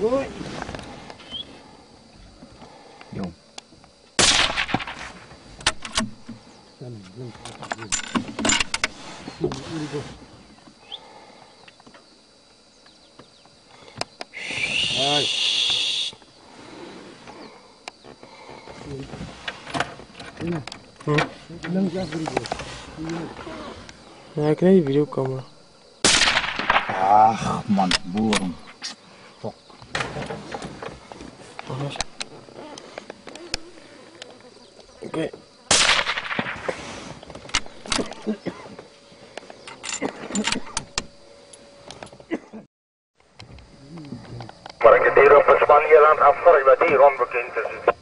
Hoi. Jong. Dan ik Ja, ik kreeg die video komen. Ach man, boeren. Hier onbekend is.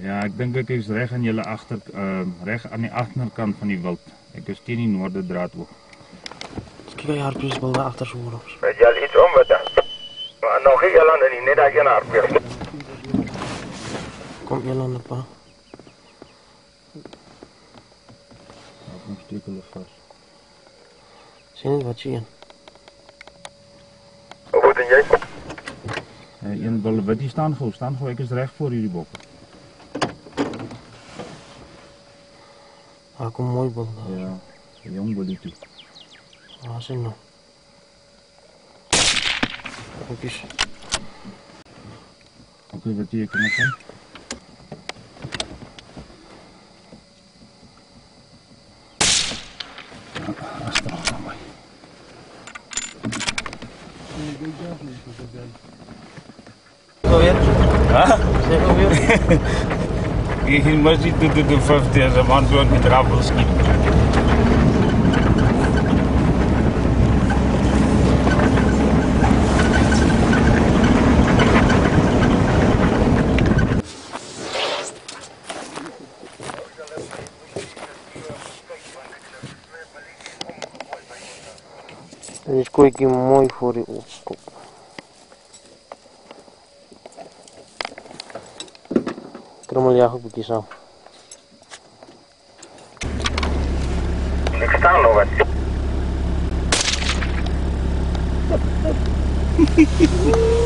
Ja, ek dink ek is reg aan julle agter ehm reg aan die agterkant van die wild. Ek is teen die noorde draad ook. Kijk je haar precies wel achter zo op. Weet jy al iets om wat dan? Maar nog hier land en net daar geen aardbeer. Kom je aan de Zie je wat je in? Hoe goed en jy? Uh, een wil wit die staan gou, staan gou. Ek is reg voor hierdie bokke. Ah, kom mooi bal. Ja. Jong toe. Ah, zie nou. Okay, wat jy kan kan. Go weer. Ha? Zeg go weer. Hier moet jy toe toe 50 as 'n man so met rappel skiet. Deci coiki moi fori usko. Крымл яхып кисам. Лекстан ловат. Хе-хе-хе.